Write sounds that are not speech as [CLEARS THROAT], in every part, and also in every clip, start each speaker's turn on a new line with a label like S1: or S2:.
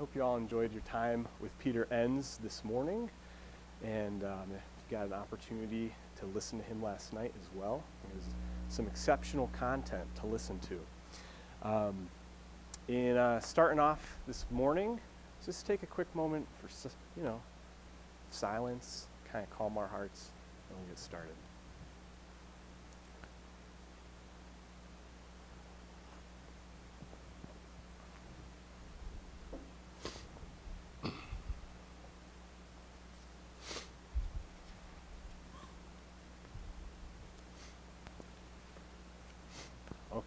S1: hope you all enjoyed your time with Peter Enns this morning. And um, you got an opportunity to listen to him last night as well. There's some exceptional content to listen to. Um, in uh, starting off this morning, just take a quick moment for, you know, silence, kind of calm our hearts, and we'll get started.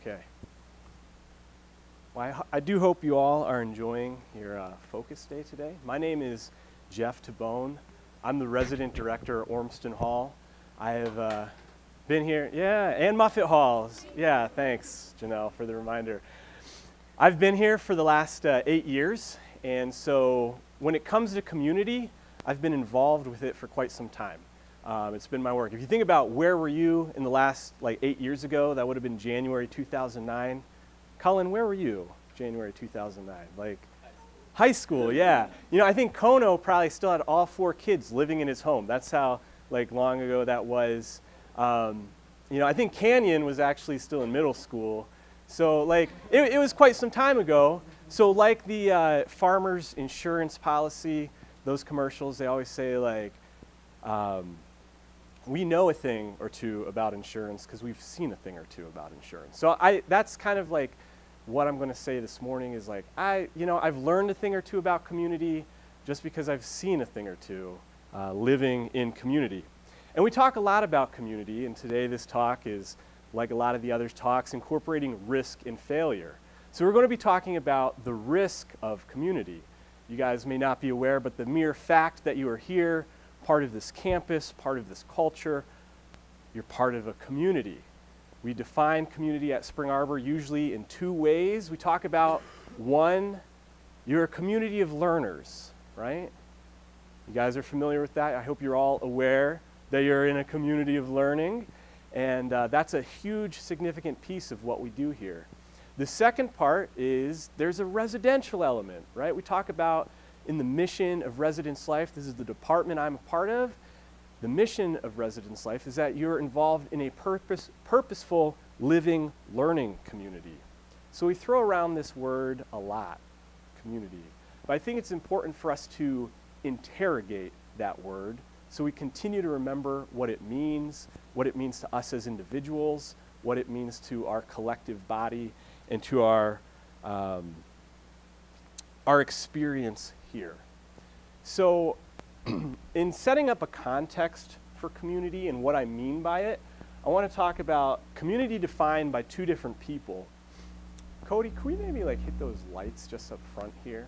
S1: Okay. Well, I, I, do hope you all are enjoying your uh, focus day today. My name is Jeff Tabone. I'm the resident director at Ormston Hall. I have uh, been here, yeah, and Muffet Halls. Yeah, thanks, Janelle, for the reminder. I've been here for the last uh, eight years, and so when it comes to community, I've been involved with it for quite some time. Um, it's been my work. If you think about where were you in the last like eight years ago, that would have been January 2009. Cullen, where were you January 2009? Like high school, yeah. You know, I think Kono probably still had all four kids living in his home. That's how like long ago that was. Um, you know, I think Canyon was actually still in middle school. So like it, it was quite some time ago. So like the uh, farmers insurance policy, those commercials, they always say like, um, we know a thing or two about insurance because we've seen a thing or two about insurance. So I, that's kind of like what I'm going to say this morning is like, I, you know, I've learned a thing or two about community just because I've seen a thing or two uh, living in community. And we talk a lot about community, and today this talk is, like a lot of the other talks, incorporating risk and failure. So we're going to be talking about the risk of community. You guys may not be aware, but the mere fact that you are here part of this campus, part of this culture. You're part of a community. We define community at Spring Arbor usually in two ways. We talk about one, you're a community of learners, right? You guys are familiar with that. I hope you're all aware that you're in a community of learning. And uh, that's a huge, significant piece of what we do here. The second part is there's a residential element, right? We talk about in the mission of Residence Life, this is the department I'm a part of. The mission of Residence Life is that you're involved in a purpose, purposeful living learning community. So we throw around this word a lot, community. But I think it's important for us to interrogate that word so we continue to remember what it means, what it means to us as individuals, what it means to our collective body, and to our, um, our experience here. So, [CLEARS THROAT] in setting up a context for community and what I mean by it, I want to talk about community defined by two different people. Cody, could we maybe like hit those lights just up front here?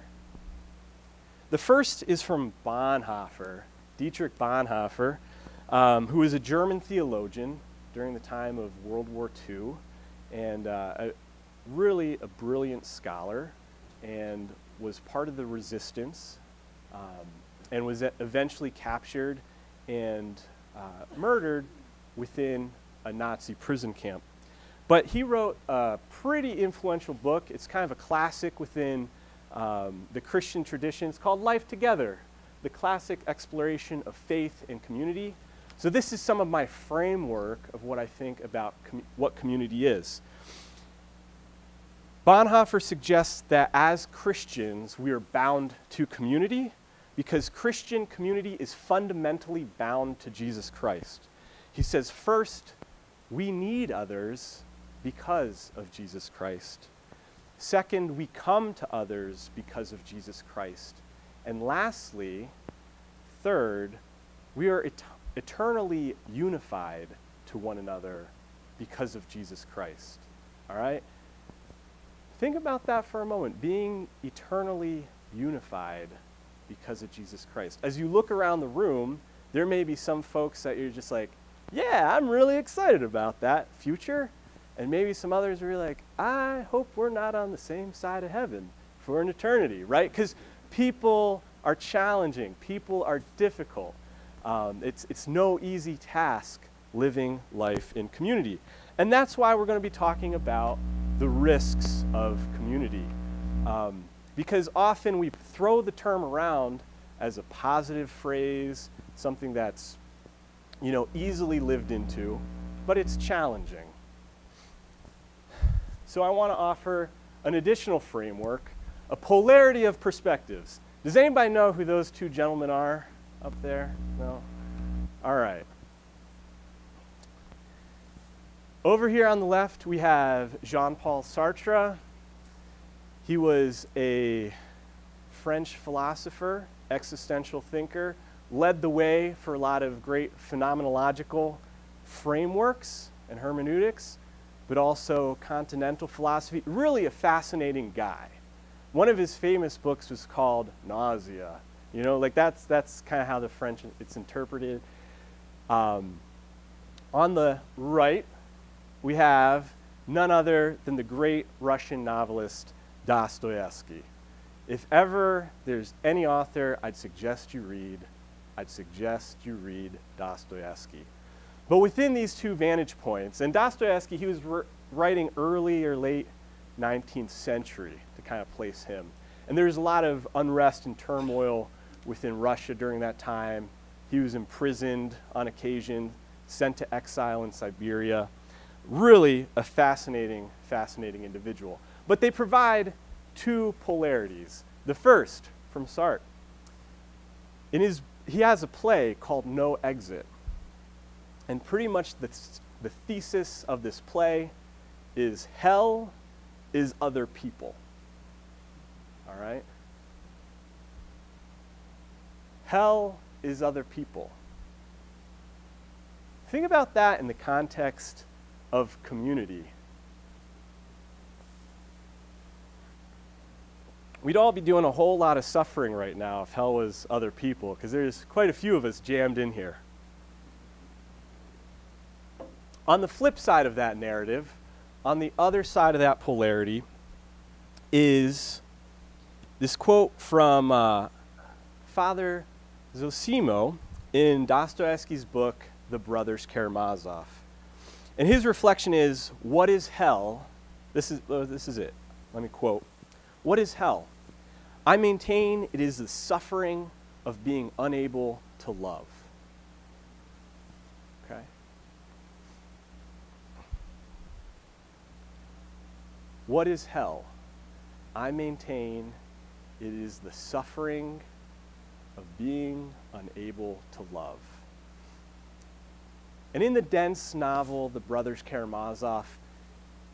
S1: The first is from Bonhoeffer, Dietrich Bonhoeffer, um, who was a German theologian during the time of World War II, and uh, a, really a brilliant scholar, and was part of the resistance um, and was eventually captured and uh, murdered within a Nazi prison camp. But he wrote a pretty influential book. It's kind of a classic within um, the Christian tradition. It's called Life Together, the classic exploration of faith and community. So this is some of my framework of what I think about com what community is. Bonhoeffer suggests that as Christians, we are bound to community because Christian community is fundamentally bound to Jesus Christ. He says, first, we need others because of Jesus Christ. Second, we come to others because of Jesus Christ. And lastly, third, we are et eternally unified to one another because of Jesus Christ. All right? Think about that for a moment being eternally unified because of Jesus Christ. As you look around the room, there may be some folks that you're just like, yeah, I'm really excited about that future. And maybe some others are like, I hope we're not on the same side of heaven for an eternity, right? Because people are challenging, people are difficult. Um, it's, it's no easy task living life in community. And that's why we're going to be talking about the risks of community. Um, because often we throw the term around as a positive phrase, something that's you know, easily lived into, but it's challenging. So I want to offer an additional framework, a polarity of perspectives. Does anybody know who those two gentlemen are up there? No? All right. Over here on the left, we have Jean Paul Sartre. He was a French philosopher, existential thinker, led the way for a lot of great phenomenological frameworks and hermeneutics, but also continental philosophy. Really a fascinating guy. One of his famous books was called Nausea. You know, like that's, that's kind of how the French, it's interpreted. Um, on the right, we have none other than the great Russian novelist Dostoevsky. If ever there's any author I'd suggest you read, I'd suggest you read Dostoevsky. But within these two vantage points, and Dostoevsky, he was writing early or late 19th century to kind of place him. And there's a lot of unrest and turmoil within Russia during that time. He was imprisoned on occasion, sent to exile in Siberia. Really a fascinating, fascinating individual. But they provide two polarities. The first from Sartre. In his he has a play called No Exit. And pretty much the, the thesis of this play is hell is other people. All right? Hell is other people. Think about that in the context of community. We'd all be doing a whole lot of suffering right now if hell was other people, because there's quite a few of us jammed in here. On the flip side of that narrative, on the other side of that polarity, is this quote from uh, Father Zosima in Dostoevsky's book, The Brothers Karamazov. And his reflection is, What is hell? This is, uh, this is it. Let me quote. What is hell? I maintain it is the suffering of being unable to love. Okay? What is hell? I maintain it is the suffering of being unable to love. And in the dense novel, The Brothers Karamazov,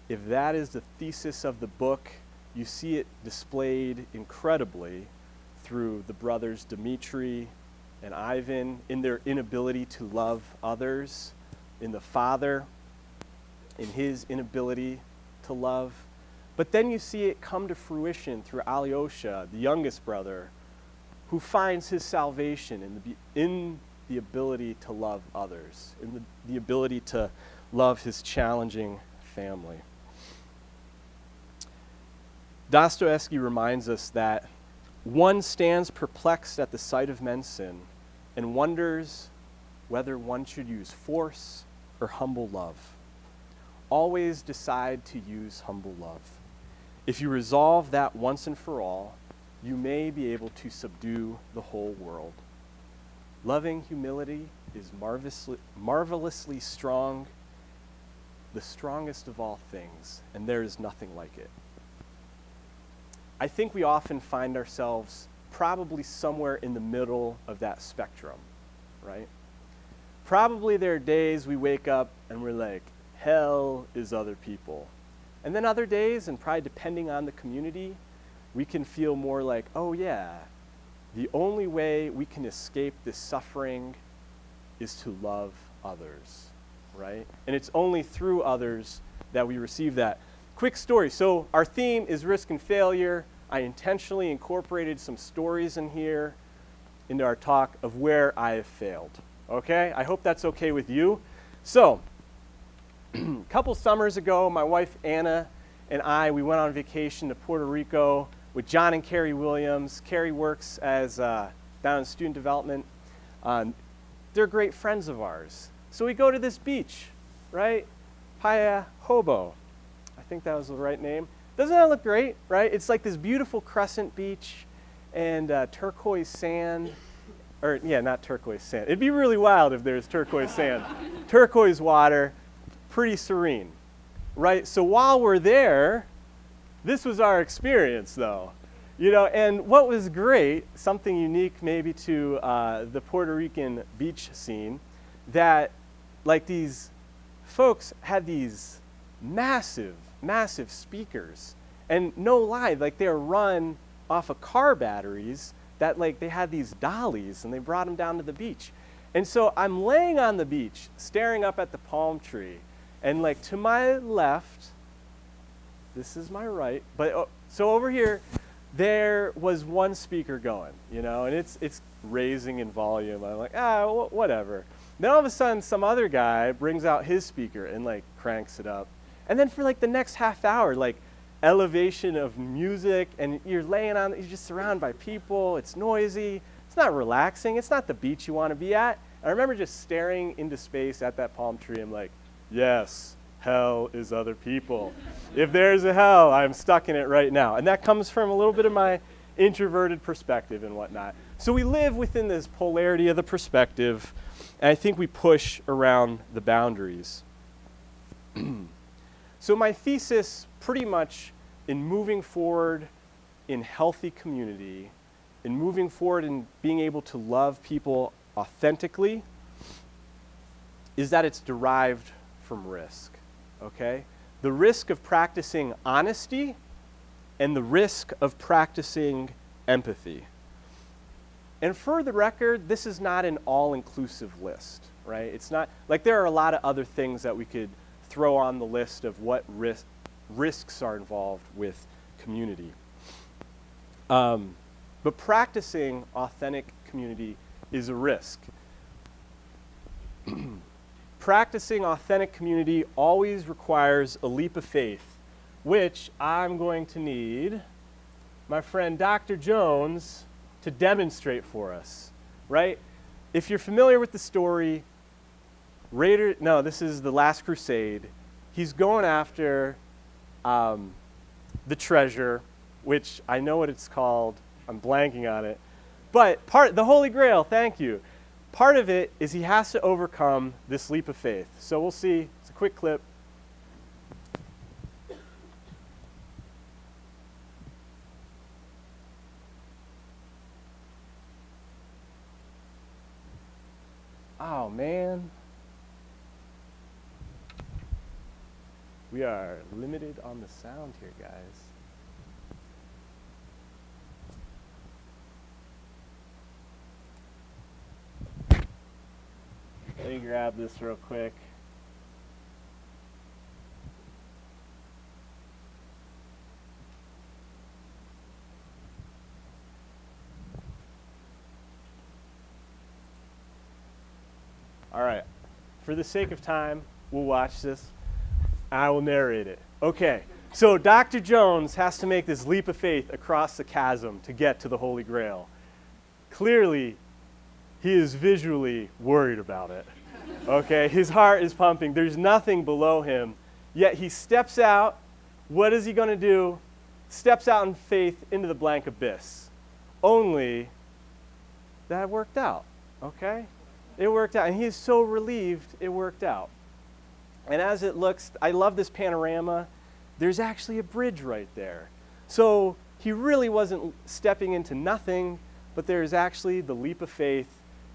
S1: if that is the thesis of the book, you see it displayed incredibly through the brothers Dmitri and Ivan in their inability to love others, in the father, in his inability to love. But then you see it come to fruition through Alyosha, the youngest brother, who finds his salvation in the, in the ability to love others, in the, the ability to love his challenging family. Dostoevsky reminds us that one stands perplexed at the sight of men's sin and wonders whether one should use force or humble love. Always decide to use humble love. If you resolve that once and for all, you may be able to subdue the whole world. Loving humility is marvelously, marvelously strong, the strongest of all things, and there is nothing like it. I think we often find ourselves probably somewhere in the middle of that spectrum, right? Probably there are days we wake up and we're like, hell is other people. And then other days, and probably depending on the community, we can feel more like, oh yeah, the only way we can escape this suffering is to love others, right? And it's only through others that we receive that. Quick story. So, our theme is risk and failure. I intentionally incorporated some stories in here into our talk of where I have failed. Okay? I hope that's okay with you. So, a [CLEARS THROAT] couple summers ago, my wife Anna and I, we went on vacation to Puerto Rico with John and Carrie Williams. Carrie works as uh, down in student development. Um, they're great friends of ours. So we go to this beach, right? Playa Hobo. I think that was the right name. Doesn't that look great, right? It's like this beautiful crescent beach and uh, turquoise sand. Or, yeah, not turquoise sand. It'd be really wild if there's turquoise sand. turquoise water, pretty serene, right? So while we're there, this was our experience, though. You know, and what was great, something unique maybe to uh, the Puerto Rican beach scene, that like these folks had these massive, massive speakers. And no lie, like they're run off of car batteries that like they had these dollies and they brought them down to the beach. And so I'm laying on the beach, staring up at the palm tree, and like to my left, this is my right, but oh, so over here, there was one speaker going, you know, and it's it's raising in volume. I'm like, ah, wh whatever. Then all of a sudden, some other guy brings out his speaker and like cranks it up, and then for like the next half hour, like elevation of music, and you're laying on, you're just surrounded by people. It's noisy. It's not relaxing. It's not the beach you want to be at. I remember just staring into space at that palm tree. I'm like, yes, hell is other people. if there's a hell, I'm stuck in it right now. And that comes from a little bit of my introverted perspective and whatnot. So we live within this polarity of the perspective, and I think we push around the boundaries. [CLEARS THROAT] so my thesis pretty much in moving forward in healthy community, in moving forward in being able to love people authentically, is that it's derived from risk okay? The risk of practicing honesty and the risk of practicing empathy. And for the record, this is not an all inclusive list, right? It's not like there are a lot of other things that we could throw on the list of what ris- risks are involved with community. Um, but practicing authentic community is a risk. [CLEARS THROAT] practicing authentic community always requires a leap of faith, which I'm going to need my friend Dr. Jones to demonstrate for us, right? If you're familiar with the story, Raider, no, this is the Last Crusade. He's going after um, the treasure, which I know what it's called. I'm blanking on it. But part, the Holy Grail, thank you part of it is he has to overcome this leap of faith. So we'll see. It's a quick clip. Oh, man. We are limited on the sound here, guys. Let me grab this real quick. All right, for the sake of time, we'll watch this. I will narrate it. Okay, so Dr. Jones has to make this leap of faith across the chasm to get to the Holy Grail. Clearly, he is visually worried about it. Okay, his heart is pumping. There's nothing below him. Yet he steps out. What is he going to do? Steps out in faith into the blank abyss. Only that worked out. Okay? It worked out. And he is so relieved it worked out. And as it looks, I love this panorama. There's actually a bridge right there. So he really wasn't stepping into nothing, but there's actually the leap of faith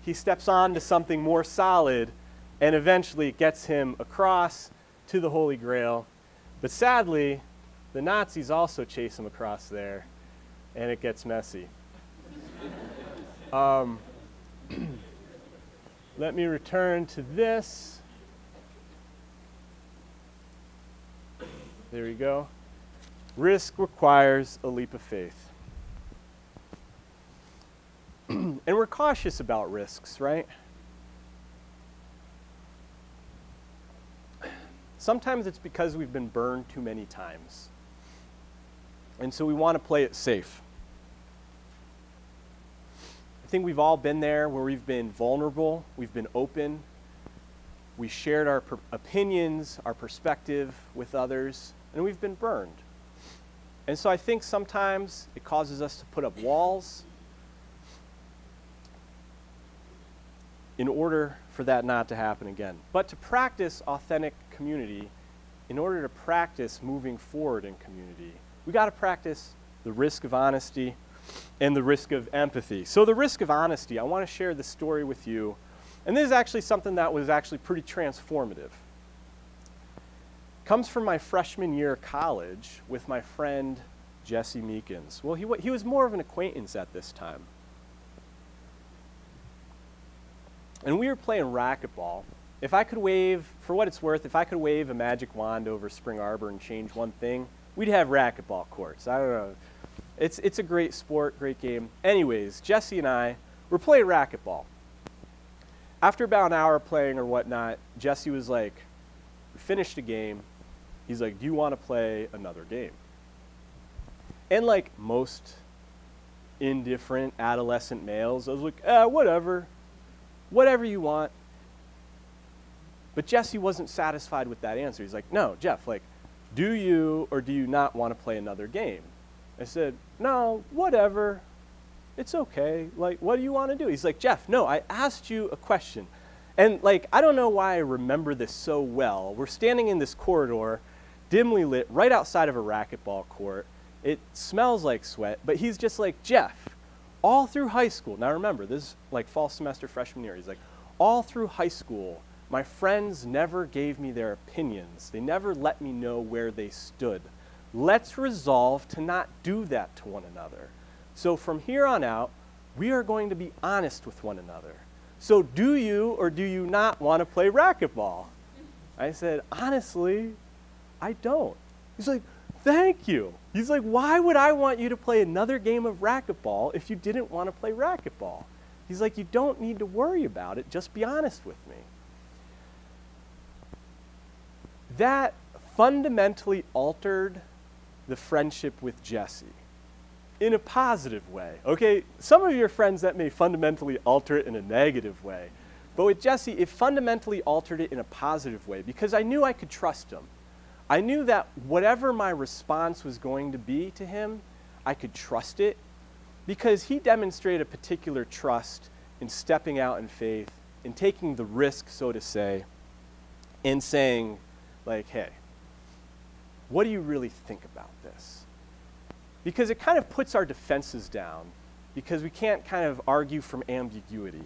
S1: he steps on to something more solid and eventually gets him across to the Holy Grail. But sadly, the Nazis also chase him across there, and it gets messy. um, [CLEARS THROAT] let me return to this. There you go. Risk requires a leap of faith. [CLEARS THROAT] and we're cautious about risks, right? Sometimes it's because we've been burned too many times. And so we want to play it safe. I think we've all been there where we've been vulnerable, we've been open, we shared our opinions, our perspective with others, and we've been burned. And so I think sometimes it causes us to put up walls in order for that not to happen again. But to practice authentic community, in order to practice moving forward in community, we got to practice the risk of honesty and the risk of empathy. So, the risk of honesty, I want to share this story with you. And this is actually something that was actually pretty transformative. Comes from my freshman year of college with my friend Jesse Meekins. Well, he, he was more of an acquaintance at this time. And we were playing racquetball. If I could wave, for what it's worth, if I could wave a magic wand over Spring Arbor and change one thing, we'd have racquetball courts. I don't know. It's, it's a great sport, great game. Anyways, Jesse and I were playing racquetball. After about an hour playing or whatnot, Jesse was like, we finished a game. He's like, do you want to play another game? And like most indifferent adolescent males, I was like, ah, whatever whatever you want. But Jesse wasn't satisfied with that answer. He's like, no, Jeff, like, do you or do you not want to play another game? I said, no, whatever. It's okay. Like, what do you want to do? He's like, Jeff, no, I asked you a question. And, like, I don't know why I remember this so well. We're standing in this corridor, dimly lit, right outside of a racquetball court. It smells like sweat, but he's just like, Jeff, all through high school, now remember, this is like fall semester freshman year. He's like, all through high school, my friends never gave me their opinions. They never let me know where they stood. Let's resolve to not do that to one another. So from here on out, we are going to be honest with one another. So do you or do you not want to play racquetball? I said, honestly, I don't. He's like, thank you. He's like, why would I want you to play another game of racquetball if you didn't want to play racquetball? He's like, you don't need to worry about it. Just be honest with me. That fundamentally altered the friendship with Jesse in a positive way. Okay, some of your friends that may fundamentally alter it in a negative way. But with Jesse, it fundamentally altered it in a positive way because I knew I could trust him. I knew that whatever my response was going to be to him, I could trust it because he demonstrated a particular trust in stepping out in faith, in taking the risk, so to say, in saying, like, hey, what do you really think about this? Because it kind of puts our defenses down because we can't kind of argue from ambiguity.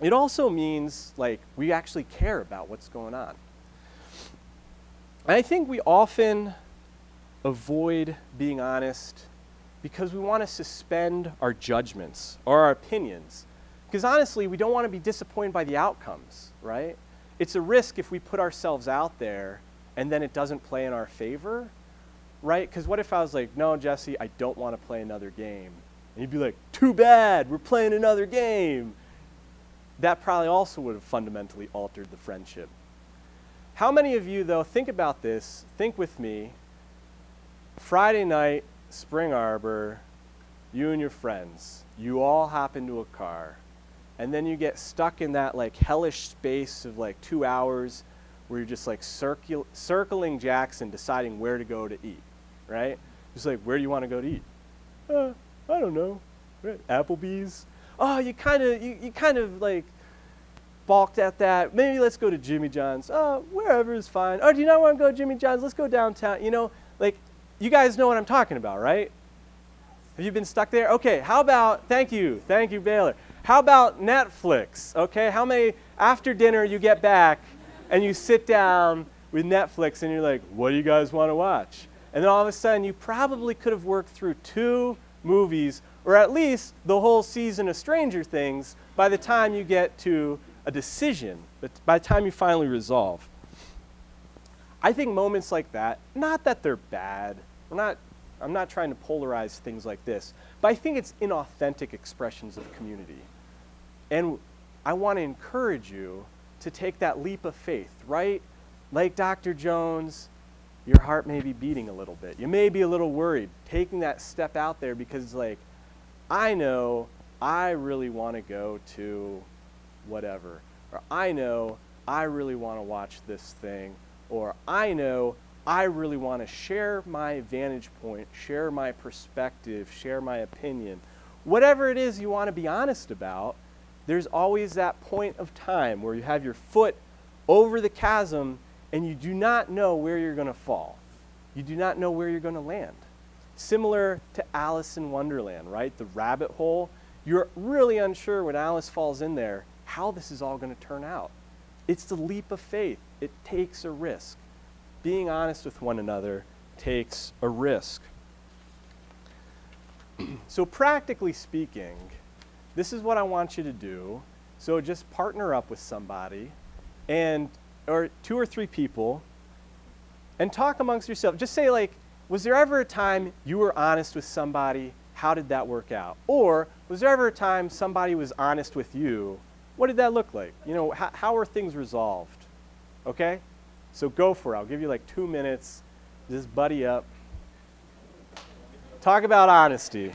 S1: It also means, like, we actually care about what's going on. And I think we often avoid being honest because we want to suspend our judgments or our opinions. Because honestly, we don't want to be disappointed by the outcomes, right? It's a risk if we put ourselves out there and then it doesn't play in our favor, right? Because what if I was like, no, Jesse, I don't want to play another game? And you'd be like, too bad, we're playing another game. That probably also would have fundamentally altered the friendship. How many of you, though, think about this, think with me, Friday night, Spring Arbor, you and your friends, you all hop into a car, and then you get stuck in that like hellish space of like two hours where you're just like circul- circling Jackson, deciding where to go to eat, right? Just like, where do you want to go to eat? Uh, I don't know. Applebee's. Oh, you kind of, you, you kind of like balked at that. Maybe let's go to Jimmy John's. Oh, wherever is fine. Oh, do you not want to go to Jimmy John's? Let's go downtown. You know, like, you guys know what I'm talking about, right? Have you been stuck there? Okay, how about, thank you, thank you, Baylor. How about Netflix? Okay, how many, after dinner, you get back and you sit down with Netflix and you're like, what do you guys want to watch? And then all of a sudden, you probably could have worked through two movies, or at least the whole season of Stranger Things, by the time you get to a decision but by the time you finally resolve. I think moments like that, not that they're bad, we're not, I'm not trying to polarize things like this, but I think it's inauthentic expressions of community. And I want to encourage you to take that leap of faith, right? Like Dr. Jones, your heart may be beating a little bit. You may be a little worried taking that step out there because, like, I know I really want to go to whatever. Or I know I really want to watch this thing. Or I know I really want to share my vantage point, share my perspective, share my opinion. Whatever it is you want to be honest about, there's always that point of time where you have your foot over the chasm and you do not know where you're going to fall. You do not know where you're going to land. Similar to Alice in Wonderland, right? The rabbit hole. You're really unsure when Alice falls in there how this is all going to turn out. It's the leap of faith, it takes a risk. Being honest with one another takes a risk. [CLEARS THROAT] so, practically speaking, this is what I want you to do. So, just partner up with somebody and or two or three people and talk amongst yourself. Just say like, was there ever a time you were honest with somebody? How did that work out? Or was there ever a time somebody was honest with you? What did that look like? You know, how, how are things resolved? Okay? So go for it. I'll give you like two minutes. Just buddy up. Talk about honesty.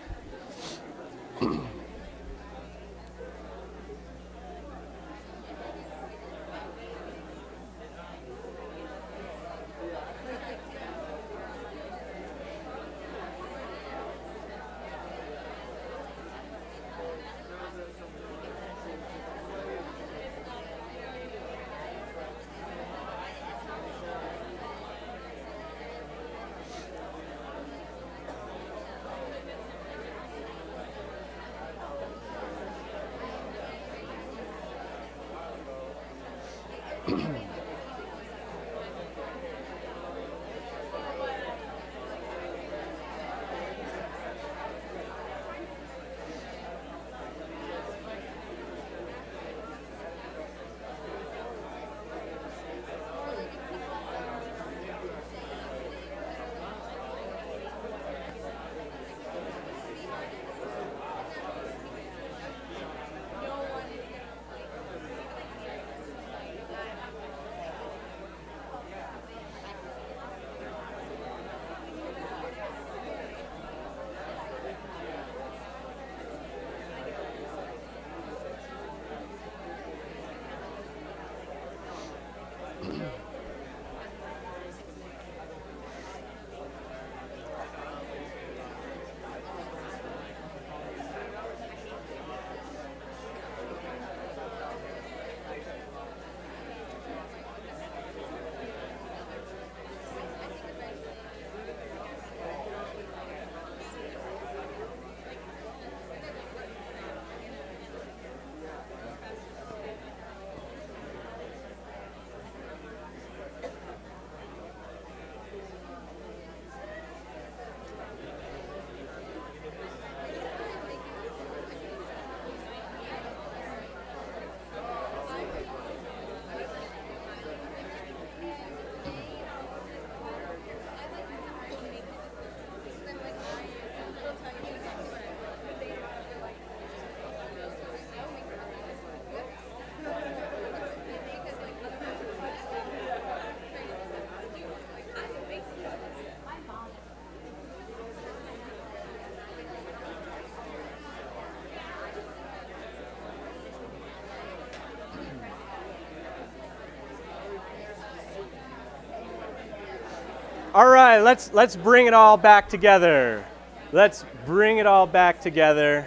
S1: All right, let's let's bring it all back together. Let's bring it all back together.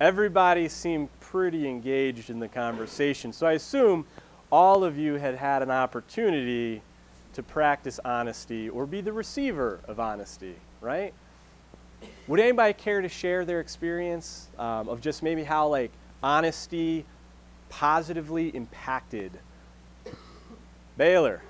S1: Everybody seemed pretty engaged in the conversation. So I assume all of you had had an opportunity to practice honesty or be the receiver of honesty, right? Would anybody care to share their experience um, of just maybe how like honesty positively impacted Baylor?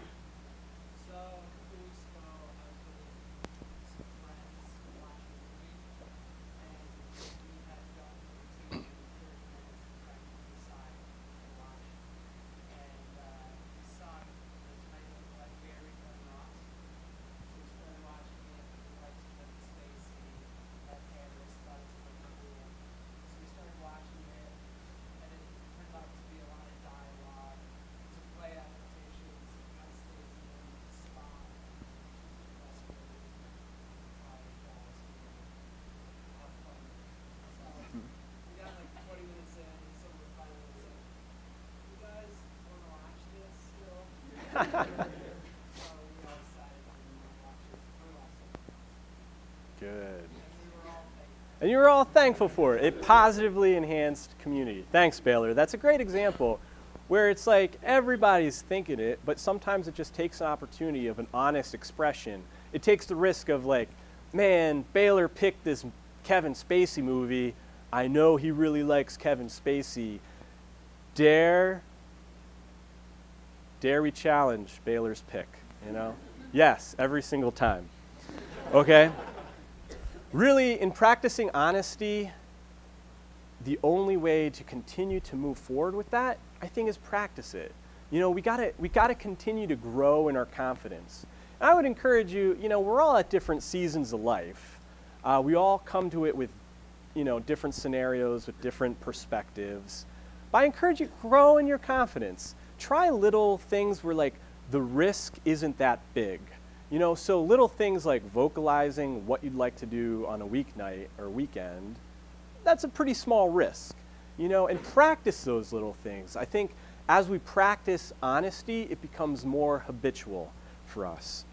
S1: And you were all thankful for it. It positively enhanced community. Thanks, Baylor. That's a great example where it's like everybody's thinking it, but sometimes it just takes an opportunity of an honest expression. It takes the risk of like, man, Baylor picked this Kevin Spacey movie. I know he really likes Kevin Spacey. Dare, dare we challenge Baylor's pick, you know? Yes, every single time. Okay? Really, in practicing honesty, the only way to continue to move forward with that, I think, is practice it. You know, we gotta, we gotta continue to grow in our confidence. And I would encourage you, you know, we're all at different seasons of life. Uh, we all come to it with, you know, different scenarios, with different perspectives. But I encourage you, grow in your confidence. Try little things where, like, the risk isn't that big. You know, so little things like vocalizing what you'd like to do on a weeknight or weekend, that's a pretty small risk. You know, and practice those little things. I think as we practice honesty, it becomes more habitual for us.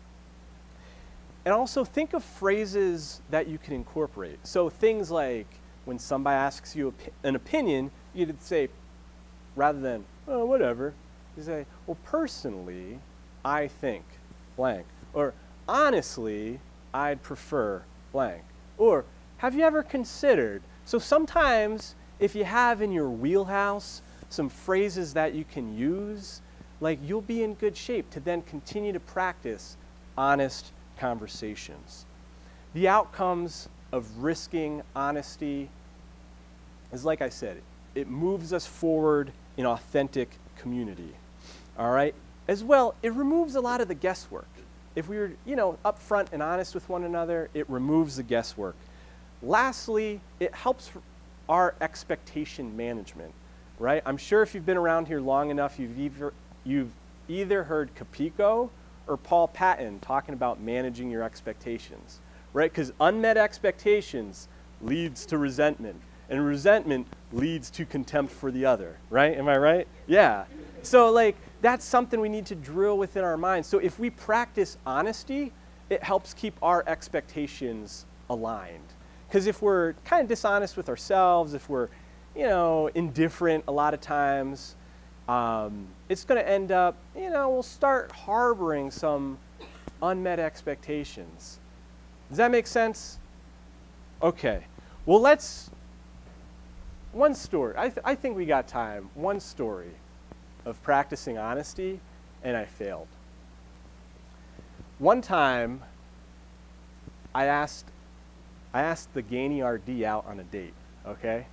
S1: And also think of phrases that you can incorporate. So things like when somebody asks you an opinion, you'd say, rather than, oh, whatever, you say, well, personally, I think blank. Or honestly, I'd prefer blank. Or have you ever considered? So sometimes if you have in your wheelhouse some phrases that you can use, like you'll be in good shape to then continue to practice honest conversations. The outcomes of risking honesty is like I said, it moves us forward in authentic community. All right? As well, it removes a lot of the guesswork. If we were, you know, upfront and honest with one another, it removes the guesswork. Lastly, it helps our expectation management, right? I'm sure if you've been around here long enough, you've either, you've either heard Capico or Paul Patton talking about managing your expectations, right? Because unmet expectations leads to resentment, and resentment leads to contempt for the other, right? Am I right? Yeah. So, like, that's something we need to drill within our minds. So, if we practice honesty, it helps keep our expectations aligned. Because if we're kind of dishonest with ourselves, if we're, you know, indifferent a lot of times, um, it's going to end up, you know, we'll start harboring some unmet expectations. Does that make sense? Okay. Well, let's, one story. I, th I think we got time. One story of practicing honesty, and I failed. One time, I asked, I asked the Gainey RD out on a date, okay?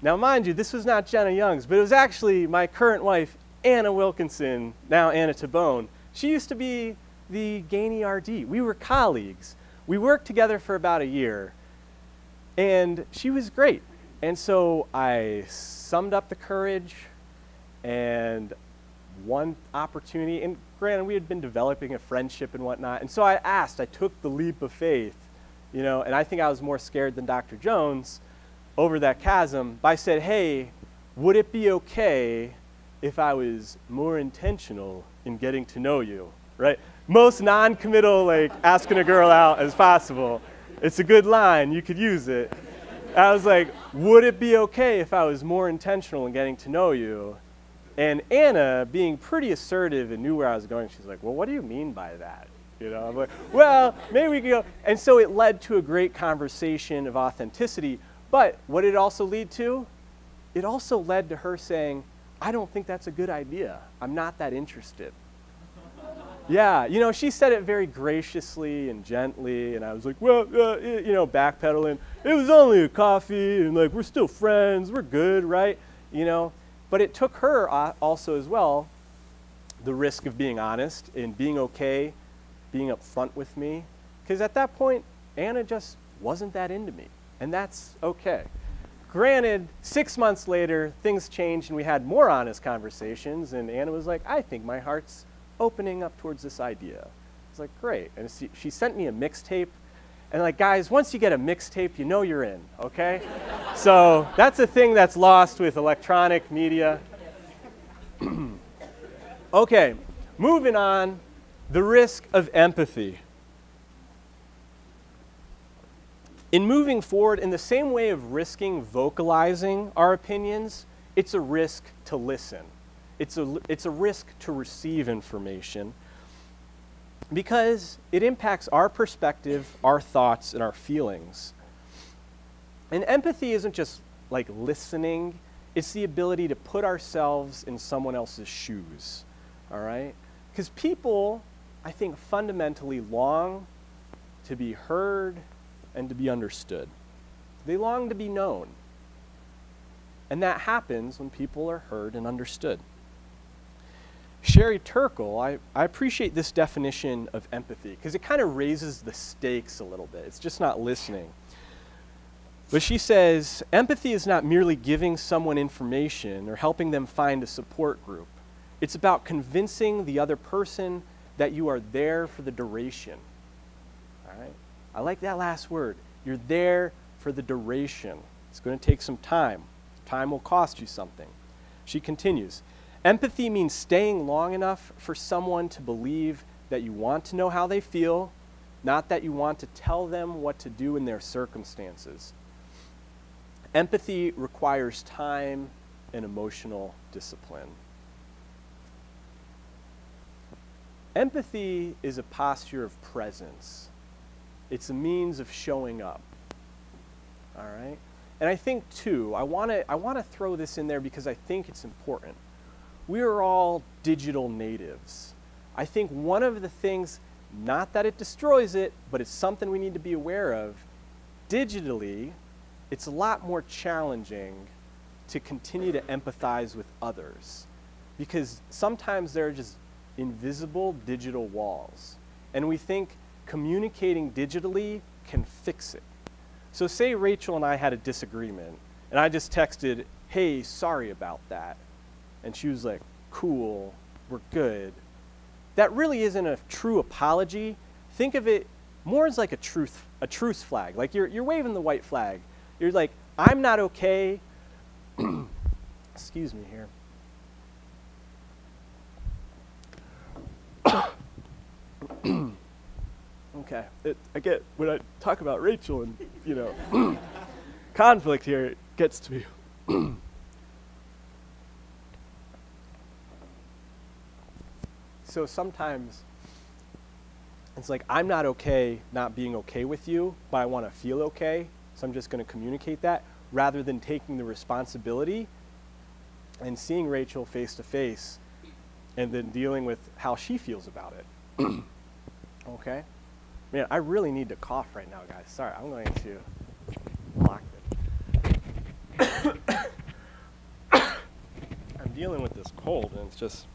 S1: Now, mind you, this was not Jenna Youngs, but it was actually my current wife, Anna Wilkinson, now Anna Tabone. She used to be the Gainey RD. We were colleagues. We worked together for about a year, and she was great. And so I summed up the courage, and one opportunity, and granted, we had been developing a friendship and whatnot, and so I asked, I took the leap of faith, you know, and I think I was more scared than Dr. Jones over that chasm, but I said, hey, would it be okay if I was more intentional in getting to know you, right? Most non-committal, like asking a girl out as possible. It's a good line, you could use it. I was like, would it be okay if I was more intentional in getting to know you? And Anna, being pretty assertive and knew where I was going, she's like, well, what do you mean by that? You know, I'm like, well, maybe we could go. And so it led to a great conversation of authenticity. But what did it also lead to? It also led to her saying, I don't think that's a good idea. I'm not that interested. [LAUGHS] yeah, you know, she said it very graciously and gently, and I was like, well, uh, you know, backpedaling. It was only a coffee, and like, we're still friends, we're good, right? You know, but it took her uh, also as well the risk of being honest and being okay, being upfront with me. Because at that point, Anna just wasn't that into me. And that's okay. Granted, six months later, things changed and we had more honest conversations. And Anna was like, I think my heart's opening up towards this idea. I was like, great. And she sent me a mixtape and like, guys, once you get a mixtape, you know you're in, okay? so that's a thing that's lost with electronic media. [CLEARS THROAT] okay, moving on, the risk of empathy. in moving forward, in the same way of risking vocalizing our opinions, it's a risk to listen. It's a, it's a risk to receive information because it impacts our perspective, our thoughts, and our feelings. And empathy isn't just like listening, it's the ability to put ourselves in someone else's shoes, all right? Because people, I think, fundamentally long to be heard and to be understood. They long to be known. And that happens when people are heard and understood. Sherry Turkle, I, I appreciate this definition of empathy because it kind of raises the stakes a little bit. It's just not listening. But she says empathy is not merely giving someone information or helping them find a support group. It's about convincing the other person that you are there for the duration. All right? I like that last word. You're there for the duration. It's going to take some time. Time will cost you something. She continues Empathy means staying long enough for someone to believe that you want to know how they feel, not that you want to tell them what to do in their circumstances. Empathy requires time and emotional discipline. Empathy is a posture of presence. It's a means of showing up. All right? And I think too, I want to I want to throw this in there because I think it's important. We are all digital natives. I think one of the things not that it destroys it, but it's something we need to be aware of. Digitally, it's a lot more challenging to continue to empathize with others because sometimes there are just invisible digital walls. And we think communicating digitally can fix it. So, say Rachel and I had a disagreement, and I just texted, hey, sorry about that. And she was like, cool, we're good. That really isn't a true apology. Think of it more as like a truth, a truce flag. Like you're, you're waving the white flag. You're like, I'm not okay. [CLEARS THROAT] Excuse me here. [COUGHS] okay, it, I get when I talk about Rachel and you know [COUGHS] conflict here, it gets to me. [COUGHS] so sometimes it's like I'm not okay not being okay with you, but I want to feel okay, so I'm just going to communicate that rather than taking the responsibility and seeing Rachel face to face and then dealing with how she feels about it. [CLEARS THROAT] okay? Man, I really need to cough right now, guys. Sorry, I'm going to block it. [COUGHS] I'm dealing with this cold and it's just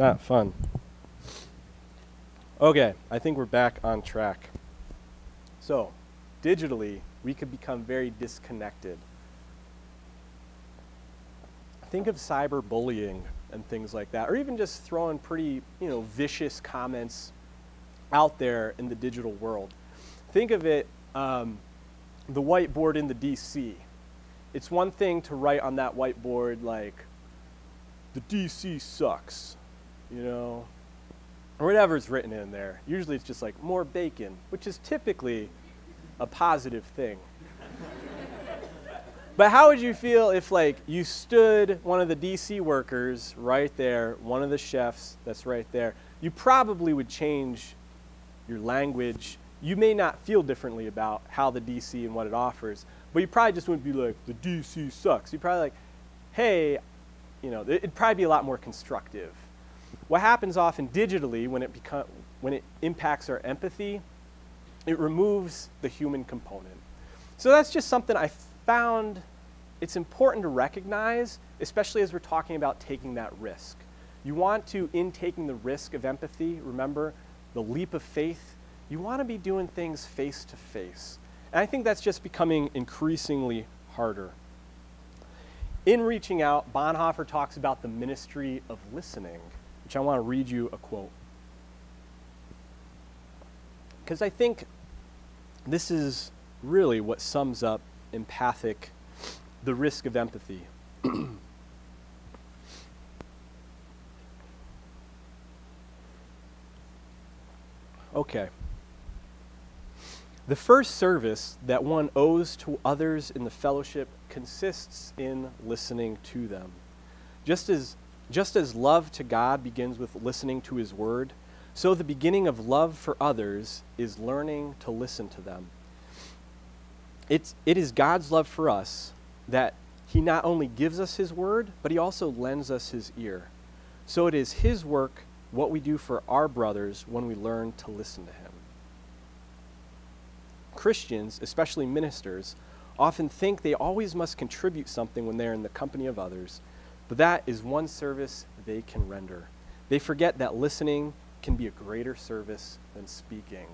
S1: not fun. Okay, I think we're back on track. So, digitally, we could become very disconnected. Think of cyberbullying and things like that, or even just throwing pretty, you know, vicious comments out there in the digital world. Think of it, um, the whiteboard in the DC. It's one thing to write on that whiteboard like, the DC sucks, you know, or whatever's written in there. Usually it's just like more bacon, which is typically a positive thing. [LAUGHS] but how would you feel if like you stood one of the DC workers right there, one of the chefs that's right there? You probably would change your language. You may not feel differently about how the DC and what it offers, but you probably just wouldn't be like, the DC sucks. You'd probably like, hey, you know, it'd probably be a lot more constructive. What happens often digitally when it, become, when it impacts our empathy, it removes the human component. So that's just something I found it's important to recognize, especially as we're talking about taking that risk. You want to, in taking the risk of empathy, remember, the leap of faith, you want to be doing things face to face. And I think that's just becoming increasingly harder. In reaching out, Bonhoeffer talks about the ministry of listening, which I want to read you a quote. Because I think this is really what sums up empathic, the risk of empathy. [CLEARS THROAT] Okay. The first service that one owes to others in the fellowship consists in listening to them. Just as, just as love to God begins with listening to His Word, so the beginning of love for others is learning to listen to them. It's, it is God's love for us that He not only gives us His Word, but He also lends us His ear. So it is His work, what we do for our brothers, when we learn to listen to Him. Christians, especially ministers, often think they always must contribute something when they're in the company of others, but that is one service they can render. They forget that listening can be a greater service than speaking.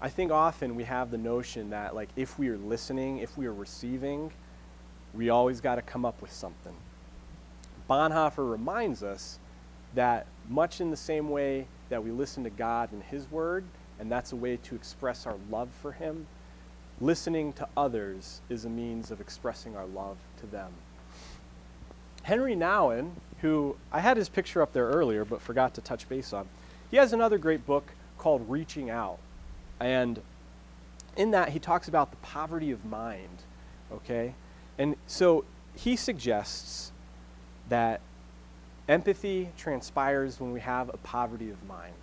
S1: I think often we have the notion that, like, if we are listening, if we are receiving, we always got to come up with something. Bonhoeffer reminds us that, much in the same way that we listen to God and His Word, and that's a way to express our love for Him, listening to others is a means of expressing our love to them. Henri Nouwen, who I had his picture up there earlier but forgot to touch base on, he has another great book called Reaching Out. And in that, he talks about the poverty of mind, okay? And so he suggests that empathy transpires when we have a poverty of mind.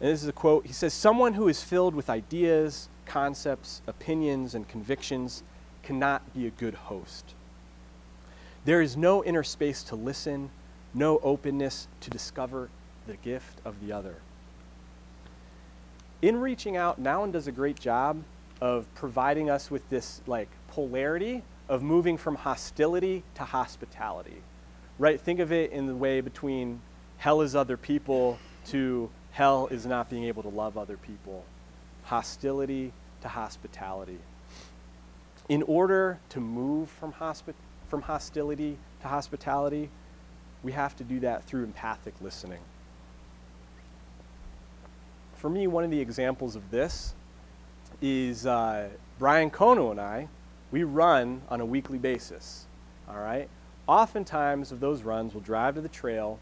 S1: And this is a quote. He says, Someone who is filled with ideas, concepts, opinions, and convictions cannot be a good host. There is no inner space to listen, no openness to discover the gift of the other. In reaching out, Nouwen does a great job of providing us with this like polarity of moving from hostility to hospitality. Right? Think of it in the way between hell is other people to hell is not being able to love other people. Hostility to hospitality. In order to move from hospitality from hostility to hospitality, we have to do that through empathic listening. For me, one of the examples of this is uh, Brian Kono and I, we run on a weekly basis. All right? Oftentimes, of those runs, we'll drive to the trail,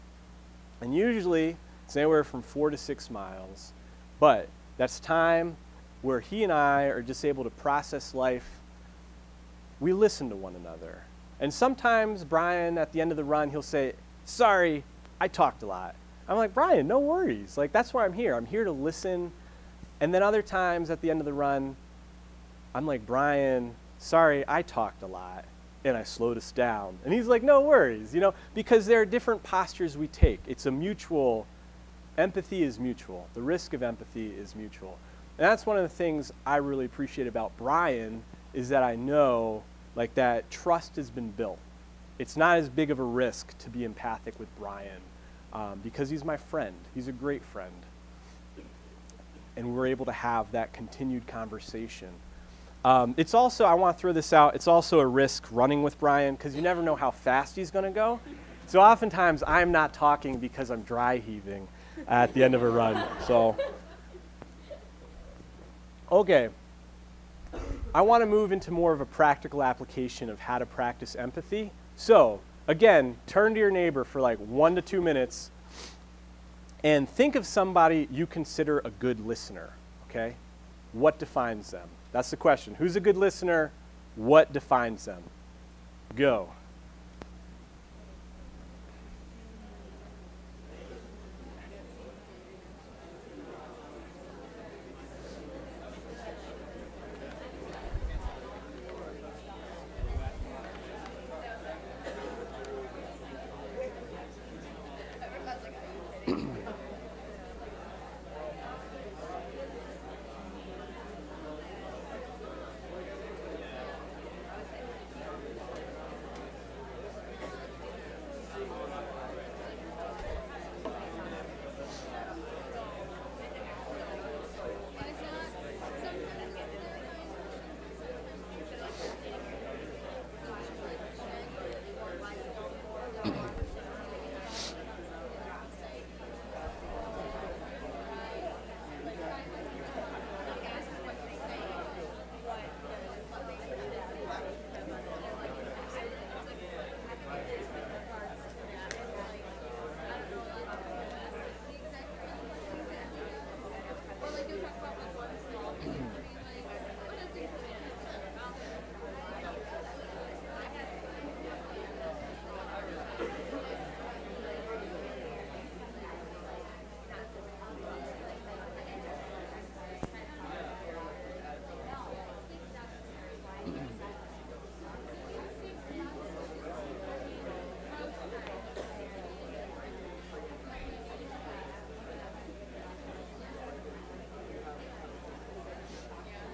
S1: and usually it's anywhere from four to six miles. But that's time where he and I are just able to process life. We listen to one another. And sometimes Brian, at the end of the run, he'll say, Sorry, I talked a lot. I'm like, Brian, no worries. Like, that's why I'm here. I'm here to listen. And then other times at the end of the run, I'm like, Brian, sorry, I talked a lot and I slowed us down. And he's like, no worries, you know, because there are different postures we take. It's a mutual, empathy is mutual. The risk of empathy is mutual. And that's one of the things I really appreciate about Brian is that I know like that trust has been built. It's not as big of a risk to be empathic with Brian um, because he's my friend. He's a great friend. And we're able to have that continued conversation. Um, it's also, I want to throw this out, it's also a risk running with Brian because you never know how fast he's going to go. So oftentimes I'm not talking because I'm dry heaving at the end of a run. So, okay. I want to move into more of a practical application of how to practice empathy. So, again, turn to your neighbor for like one to two minutes and think of somebody you consider a good listener, okay? What defines them? That's the question. Who's a good listener? What defines them? Go.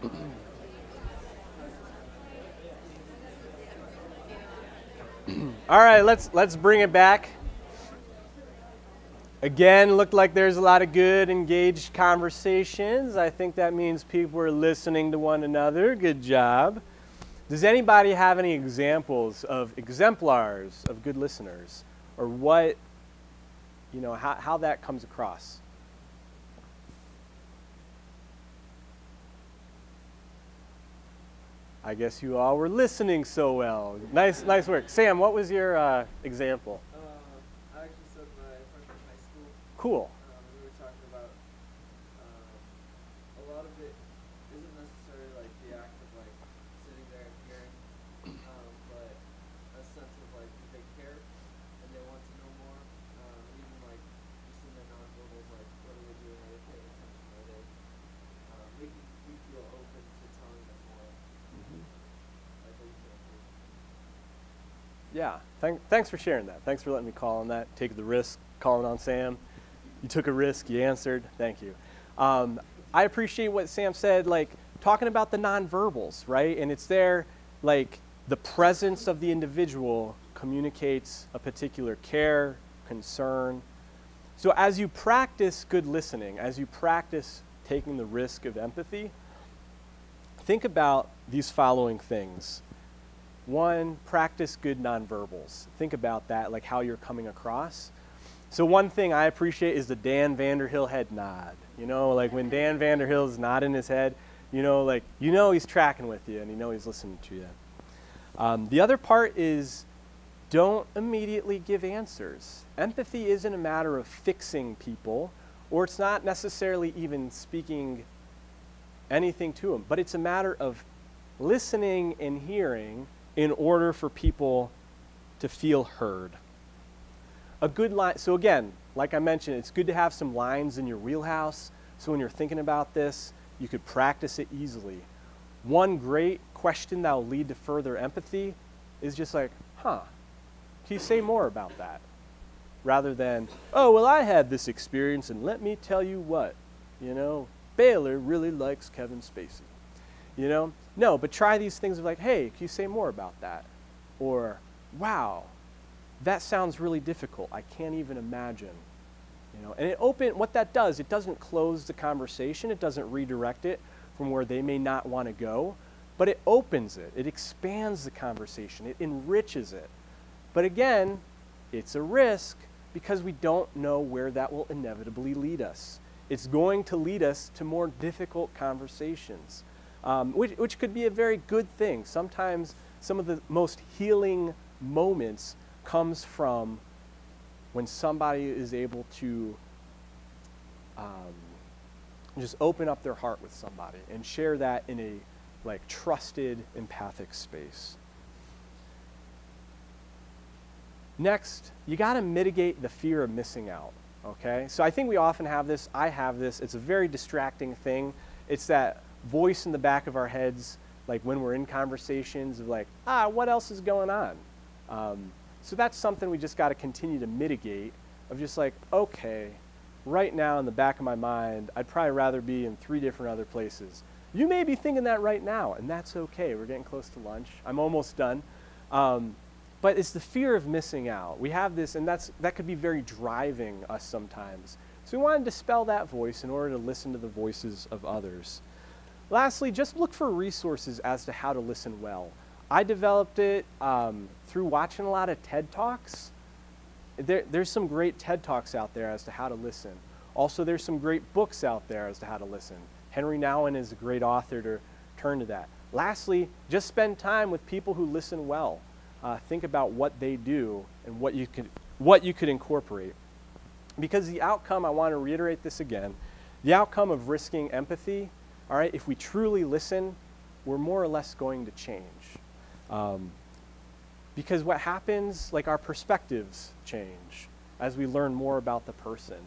S1: Mm-hmm. All right, let's let's bring it back. Again, looked like there's a lot of good, engaged conversations. I think that means people are listening to one another. Good job. Does anybody have any examples of exemplars of good listeners or what, you know, how, how that comes across? I guess you all were listening so well. Nice, nice work. Sam, what was your uh, example?
S2: Uh, I actually said my freshman high school.
S1: Cool.
S2: Um, we were talking about um, a lot of it isn't necessarily like the act of like sitting there and hearing, um, but a sense of like do they care and they want to know more. Um, even like just in their nonverbals, like what are they doing? Are they paying attention? Are they um, making you feel open to telling them more? Like examples.
S1: Yeah, thank, thanks for sharing that. Thanks for letting me call on that. Take the risk, calling on Sam. You took a risk, you answered. Thank you. Um, I appreciate what Sam said, like talking about the nonverbals, right? And it's there, like the presence of the individual communicates a particular care, concern. So as you practice good listening, as you practice taking the risk of empathy, think about these following things. One, practice good nonverbals. Think about that, like how you're coming across. So one thing I appreciate is the Dan Vanderhill head nod. You know, like when Dan Vanderhill's nodding his head, you know, like you know he's tracking with you and you know he's listening to you. Um, the other part is don't immediately give answers. Empathy isn't a matter of fixing people, or it's not necessarily even speaking anything to them, but it's a matter of listening and hearing in order for people to feel heard. A good line, so again, like I mentioned, it's good to have some lines in your wheelhouse. So when you're thinking about this, you could practice it easily. One great question that will lead to further empathy is just like, huh, can you say more about that? Rather than, oh, well, I had this experience and let me tell you what, you know, Baylor really likes Kevin Spacey. You know? No, but try these things of like, hey, can you say more about that? Or, wow, that sounds really difficult. I can't even imagine. You know, and it open what that does, it doesn't close the conversation, it doesn't redirect it from where they may not want to go, but it opens it. It expands the conversation. It enriches it. But again, it's a risk because we don't know where that will inevitably lead us. It's going to lead us to more difficult conversations, um, which, which could be a very good thing. Sometimes some of the most healing moments comes from when somebody is able to um, just open up their heart with somebody and share that in a like trusted empathic space. Next, you got to mitigate the fear of missing out. Okay? So I think we often have this. I have this. It's a very distracting thing. It's that voice in the back of our heads, like when we're in conversations, of like, ah, what else is going on? Um, so that's something we just got to continue to mitigate of just like, okay, right now in the back of my mind, I'd probably rather be in three different other places. You may be thinking that right now, and that's okay. We're getting close to lunch. I'm almost done. Um, but it's the fear of missing out. We have this, and that's, that could be very driving us sometimes. So we want to dispel that voice in order to listen to the voices of others. Lastly, just look for resources as to how to listen well. I developed it um, through watching a lot of TED Talks. There, there's some great TED Talks out there as to how to listen. Also, there's some great books out there as to how to listen. Henri Nouwen is a great author to turn to that. Lastly, just spend time with people who listen well. Uh, think about what they do and what you could, what you could incorporate. Because the outcome, I want to reiterate this again, the outcome of risking empathy, all right, if we truly listen, we're more or less going to change. Um, because what happens, like our perspectives change as we learn more about the person.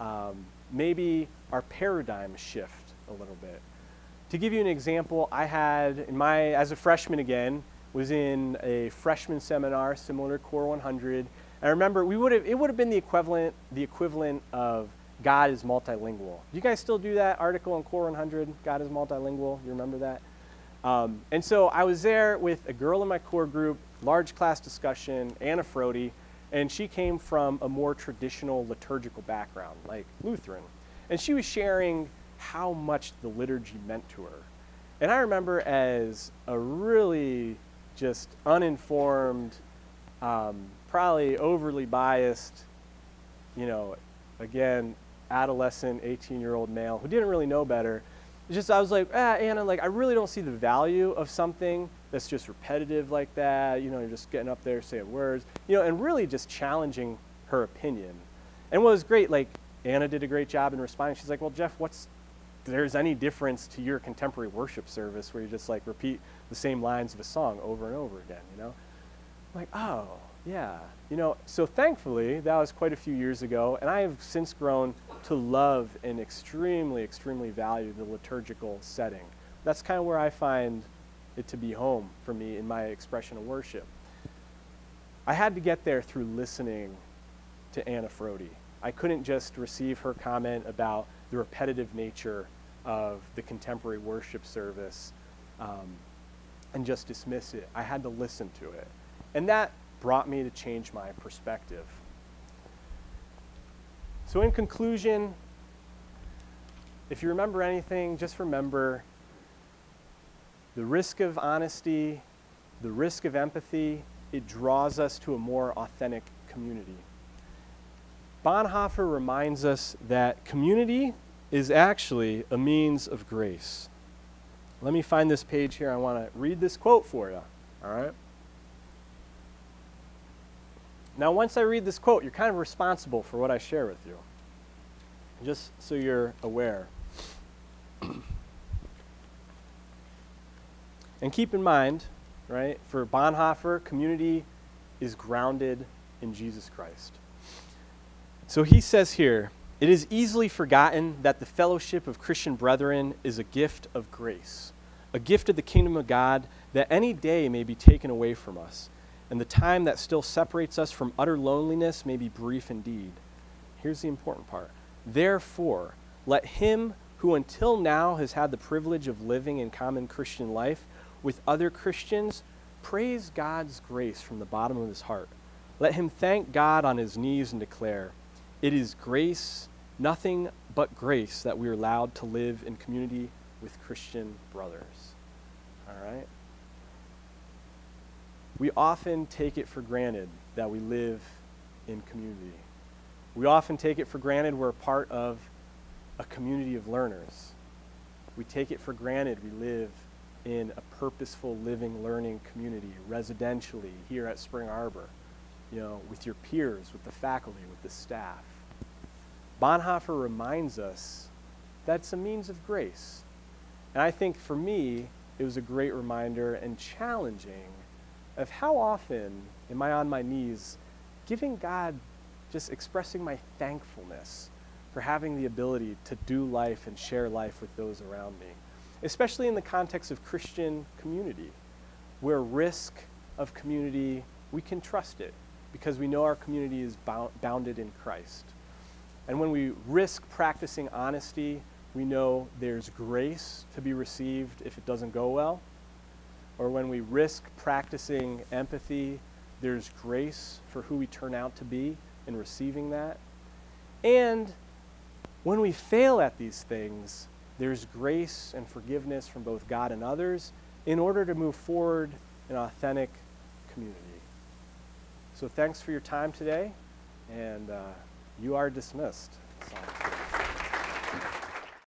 S1: Um, maybe our paradigm shift a little bit. To give you an example, I had in my as a freshman again was in a freshman seminar similar to Core 100. I remember we would have it would have been the equivalent the equivalent of God is multilingual. You guys still do that article in Core 100? God is multilingual. You remember that? Um, and so I was there with a girl in my core group, large class discussion, Anna Frody, and she came from a more traditional liturgical background, like Lutheran. And she was sharing how much the liturgy meant to her. And I remember as a really just uninformed, um, probably overly biased, you know, again, adolescent, 18 year old male who didn't really know better. Just, I was like, ah, Anna, like, I really don't see the value of something that's just repetitive like that. You know, you're just getting up there saying words, you know, and really just challenging her opinion. And what was great, like, Anna did a great job in responding. She's like, well, Jeff, what's, there's any difference to your contemporary worship service where you just like repeat the same lines of a song over and over again, you know? I'm like, oh, yeah. You know, so thankfully, that was quite a few years ago, and I have since grown to love and extremely, extremely value the liturgical setting. That's kind of where I find it to be home for me in my expression of worship. I had to get there through listening to Anna Frody. I couldn't just receive her comment about the repetitive nature of the contemporary worship service um, and just dismiss it. I had to listen to it. And that brought me to change my perspective. So, in conclusion, if you remember anything, just remember the risk of honesty, the risk of empathy, it draws us to a more authentic community. Bonhoeffer reminds us that community is actually a means of grace. Let me find this page here. I want to read this quote for you. All right? Now, once I read this quote, you're kind of responsible for what I share with you, just so you're aware. [CLEARS THROAT] and keep in mind, right, for Bonhoeffer, community is grounded in Jesus Christ. So he says here, it is easily forgotten that the fellowship of Christian brethren is a gift of grace, a gift of the kingdom of God that any day may be taken away from us and the time that still separates us from utter loneliness may be brief indeed. Here's the important part. Therefore, let him who until now has had the privilege of living in common Christian life with other Christians praise God's grace from the bottom of his heart. Let him thank God on his knees and declare, It is grace, nothing but grace, that we are allowed to live in community with Christian brothers. All right? We often take it for granted that we live in community. We often take it for granted we're a part of a community of learners. We take it for granted we live in a purposeful living learning community residentially here at Spring Arbor, you know, with your peers, with the faculty, with the staff. Bonhoeffer reminds us that's a means of grace. And I think for me, it was a great reminder and challenging of how often am I on my knees giving God, just expressing my thankfulness for having the ability to do life and share life with those around me, especially in the context of Christian community, where risk of community, we can trust it because we know our community is bound, bounded in Christ. And when we risk practicing honesty, we know there's grace to be received if it doesn't go well or when we risk practicing empathy, there's grace for who we turn out to be in receiving that. And when we fail at these things, there's grace and forgiveness from both God and others in order to move forward in authentic community. So thanks for your time today, and uh, you are dismissed. So.